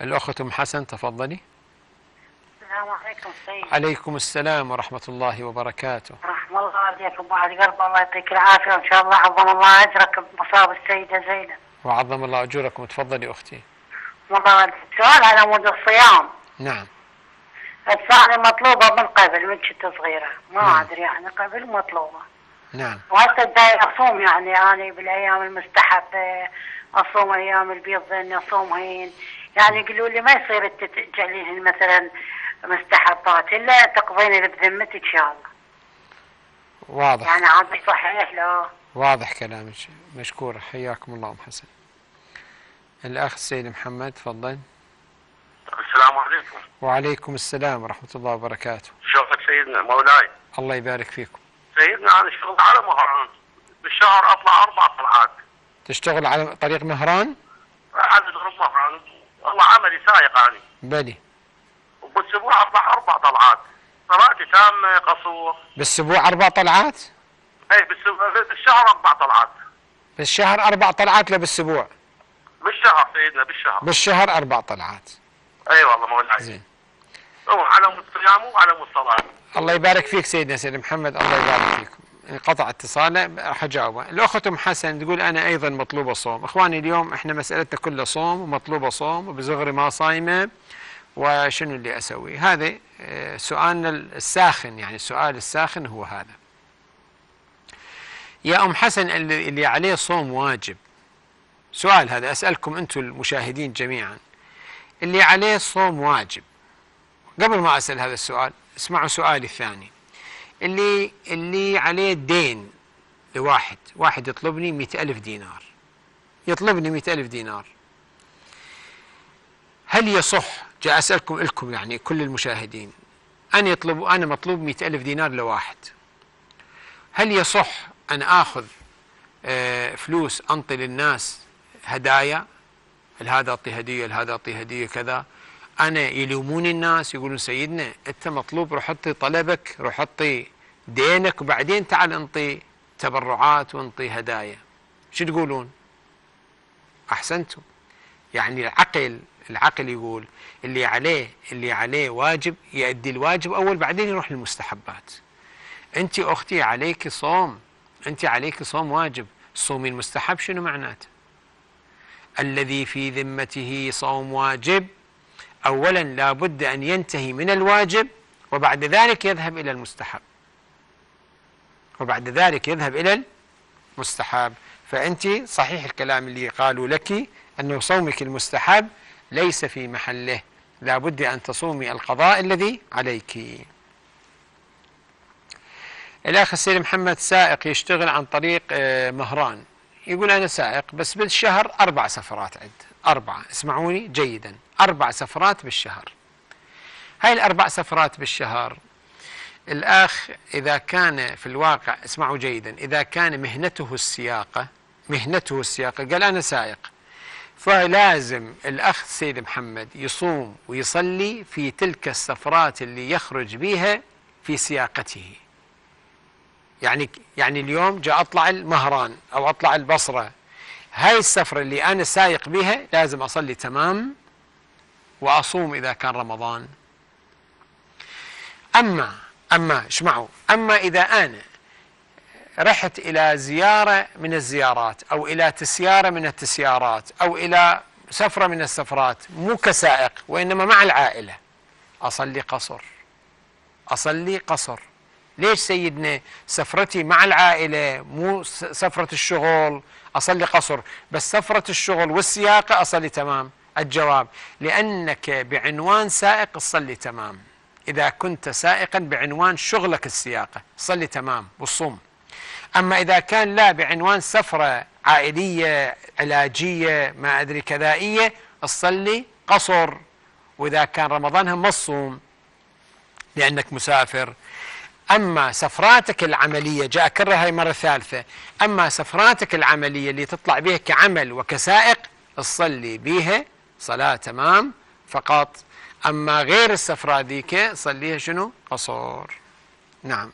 الأخت أم حسن تفضلي. السلام عليكم سيد. عليكم السلام ورحمة الله وبركاته. رحم الله عليكم وعلى قلب الله يعطيك العافية وإن شاء الله عظم الله أجرك بمصاب السيدة زينب. وعظم الله أجوركم. تفضلي أختي. والله السؤال على مود الصيام. نعم. الثاني مطلوبة من قبل من كنت صغيرة. ما نعم. أدري يعني قبل مطلوبة. نعم. داير أصوم يعني أنا بالأيام المستحبة أصوم أيام البيض إني أصومهن يعني يقولوا لي ما يصير انت تجعليهن مثلا مستحبات إلا تقضين بذمتك إن شاء الله. واضح. يعني هذا صحيح لا واضح كلامك. مشكورة. حياكم الله أم حسن. الأخ السيد محمد تفضل. السلام عليكم. وعليكم السلام ورحمة الله وبركاته. شوفك سيدنا مولاي. الله يبارك فيكم. سيدنا أنا أشتغل على مهران. بالشهر أطلع أربع طلعات. تشتغل على طريق مهران؟ عدد غرب مهران. والله عملي سايق أنا بلي. وبالاسبوع اطلع أربع طلعات. صلاتي تامه قصور. بالأسبوع أربع طلعات؟ اي بالشهر أربع طلعات. بالشهر أربع طلعات لا بالأسبوع بالشهر سيدنا بالشهر. بالشهر أربع طلعات. اي والله مولاي زين. هو على الصيام وعلى الصلاه الله يبارك فيك سيدنا سيد محمد الله يبارك فيكم. انقطع اتصاله راح أجاوبه. الأخت أم حسن تقول أنا أيضا مطلوبه صوم إخواني اليوم إحنا مسألتنا كلها صوم ومطلوبه صوم وبزغري ما صايمة وشنو اللي أسوي؟ هذا آه، سؤالنا الساخن يعني السؤال الساخن هو هذا. يا أم حسن اللي اللي عليه صوم واجب. سؤال هذا أسألكم أنتم المشاهدين جميعا. اللي عليه صوم واجب. قبل ما أسأل هذا السؤال اسمعوا سؤالي الثاني. اللي اللي عليه دين لواحد واحد يطلبني مئة ألف دينار. يطلبني مئة ألف دينار. هل يصح؟ جاء أسألكم لكم يعني كل المشاهدين. أنا يطلب أنا مطلوب مئة ألف دينار لواحد. هل يصح أن آخذ آه، فلوس أنطي للناس هدايا؟ هذا أعطي هدية؟ هذا أعطي هدية كذا؟ أنا يلوموني الناس يقولون سيدنا أنت مطلوب روح أعطي طلبك روح أعطي دينك وبعدين تعال انطي تبرعات وانطي هدايا. شو تقولون؟ أحسنتم. يعني العقل العقل يقول اللي عليه اللي عليه واجب يؤدي الواجب أول بعدين يروح للمستحبات. أنت أختي عليك صوم. أنت عليك صوم واجب. صومي المستحب شنو معناته؟ الذي في ذمته صوم واجب. اولا لابد أن ينتهي من الواجب وبعد ذلك يذهب إلى المستحب. وبعد ذلك يذهب إلى المستحب فأنت صحيح الكلام اللي قالوا لك أنه صومك المستحب ليس في محله. لابد أن تصومي القضاء الذي عليك. الأخ السيد محمد سائق يشتغل عن طريق آه، مهران. يقول أنا سائق بس بالشهر أربع سفرات عد. اربعه اسمعوني جيدا. أربع سفرات بالشهر. هاي الأربع سفرات بالشهر الأخ إذا كان في الواقع اسمعوا جيدا إذا كان مهنته السياقة مهنته السياقة قال أنا سائق فلازم الأخ سيد محمد يصوم ويصلي في تلك السفرات اللي يخرج بها في سياقته. يعني يعني اليوم جاء أطلع المهران أو أطلع البصرة. هاي السفره اللي أنا سايق بها لازم أصلي تمام وأصوم إذا كان رمضان. أما أما اسمعوا أما إذا أنا رحت إلى زيارة من الزيارات أو إلى تسيارة من التسيارات أو إلى سفرة من السفرات مو كسائق وإنما مع العائلة. أصلي قصر. أصلي قصر. ليش سيدنا سفرتي مع العائلة مو سفرة الشغل؟ أصلي قصر. بس سفرة الشغل والسياقة أصلي تمام. الجواب لأنك بعنوان سائق صلي تمام. إذا كنت سائقا بعنوان شغلك السياقة. صلي تمام والصوم أما إذا كان لا بعنوان سفرة عائلية علاجية ما أدري كذائية تصلي قصر. وإذا كان رمضان هم الصوم لأنك مسافر. أما سفراتك العملية جاء أكررها هاي مرة ثالثة. أما سفراتك العملية اللي تطلع بها كعمل وكسائق تصلي بها صلاة تمام فقط. أما غير السفرة ذيك صليها شنو؟ قصور. نعم.